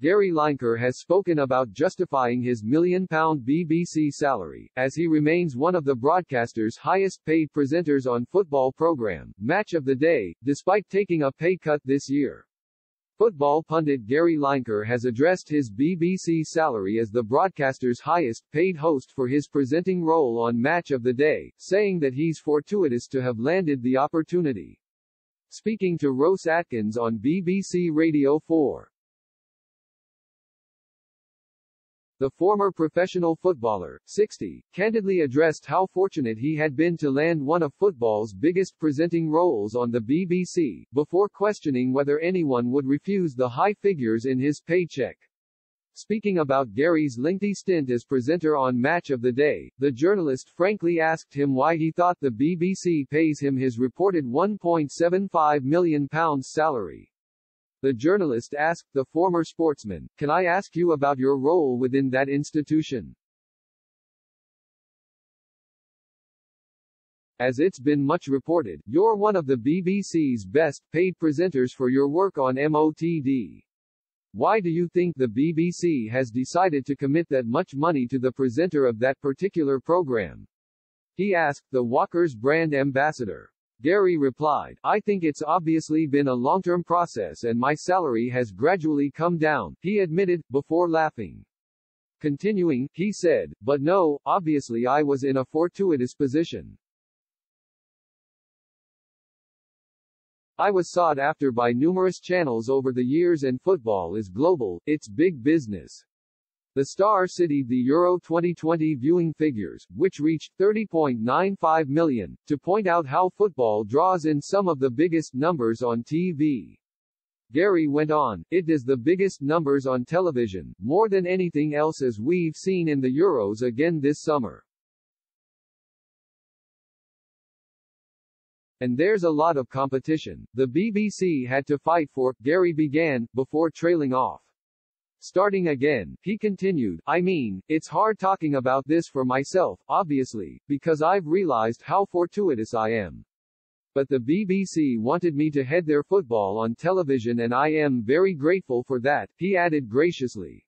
Gary Lineker has spoken about justifying his million-pound BBC salary, as he remains one of the broadcaster's highest-paid presenters on football program, Match of the Day, despite taking a pay cut this year. Football pundit Gary Lineker has addressed his BBC salary as the broadcaster's highest-paid host for his presenting role on Match of the Day, saying that he's fortuitous to have landed the opportunity. Speaking to Ros Atkins on BBC Radio 4. The former professional footballer, 60, candidly addressed how fortunate he had been to land one of football's biggest presenting roles on the BBC, before questioning whether anyone would refuse the high figures in his paycheck. Speaking about Gary's lengthy stint as presenter on Match of the Day, the journalist frankly asked him why he thought the BBC pays him his reported £1.75 million salary. The journalist asked the former sportsman, Can I ask you about your role within that institution? As it's been much reported, you're one of the BBC's best paid presenters for your work on MOTD. Why do you think the BBC has decided to commit that much money to the presenter of that particular program? He asked the Walker's brand ambassador. Gary replied, I think it's obviously been a long-term process and my salary has gradually come down, he admitted, before laughing. Continuing, he said, but no, obviously I was in a fortuitous position. I was sought after by numerous channels over the years and football is global, it's big business. The Star City the Euro 2020 viewing figures, which reached 30.95 million, to point out how football draws in some of the biggest numbers on TV. Gary went on, it does the biggest numbers on television, more than anything else as we've seen in the Euros again this summer. And there's a lot of competition. The BBC had to fight for, Gary began, before trailing off. Starting again, he continued, I mean, it's hard talking about this for myself, obviously, because I've realized how fortuitous I am. But the BBC wanted me to head their football on television and I am very grateful for that, he added graciously.